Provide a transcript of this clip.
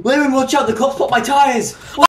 Liam, watch out, the cops put my tyres!